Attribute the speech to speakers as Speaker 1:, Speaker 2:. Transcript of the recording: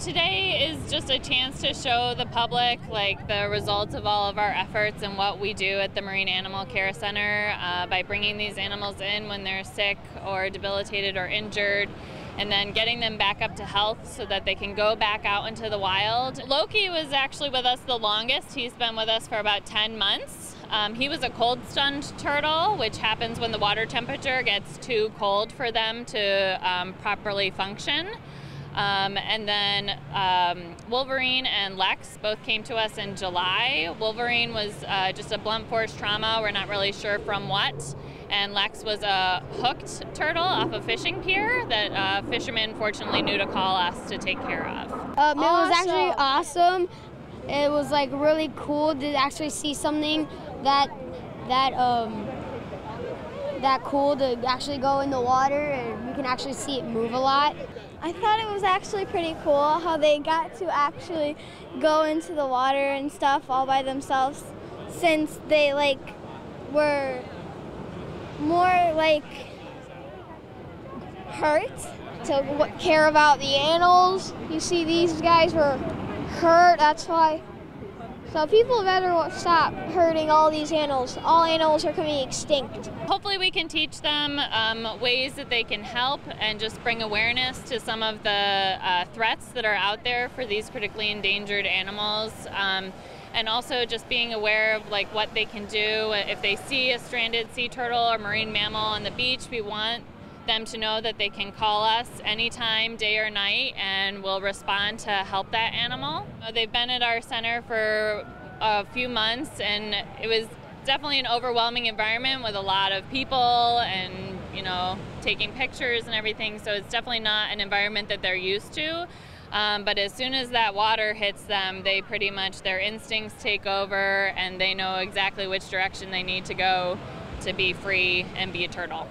Speaker 1: Today is just a chance to show the public like the results of all of our efforts and what we do at the Marine Animal Care Center uh, by bringing these animals in when they're sick or debilitated or injured and then getting them back up to health so that they can go back out into the wild. Loki was actually with us the longest. He's been with us for about 10 months. Um, he was a cold stunned turtle, which happens when the water temperature gets too cold for them to um, properly function. Um, and then um, Wolverine and Lex both came to us in July. Wolverine was uh, just a blunt force trauma. We're not really sure from what. And Lex was a hooked turtle off a fishing pier that uh, fishermen fortunately knew to call us to take care of.
Speaker 2: Um, it was actually awesome. It was like really cool to actually see something that that um, that cool to actually go in the water and you can actually see it move a lot.
Speaker 3: I thought it was actually pretty cool how they got to actually go into the water and stuff all by themselves since they like were more like hurt to care about the animals. You see these guys were hurt, that's why so people better stop hurting all these animals. All animals are coming extinct.
Speaker 1: Hopefully we can teach them um, ways that they can help and just bring awareness to some of the uh, threats that are out there for these critically endangered animals. Um, and also just being aware of like what they can do if they see a stranded sea turtle or marine mammal on the beach we want them to know that they can call us anytime, day or night, and we'll respond to help that animal. Uh, they've been at our center for a few months, and it was definitely an overwhelming environment with a lot of people and you know taking pictures and everything. So it's definitely not an environment that they're used to. Um, but as soon as that water hits them, they pretty much their instincts take over, and they know exactly which direction they need to go to be free and be a turtle.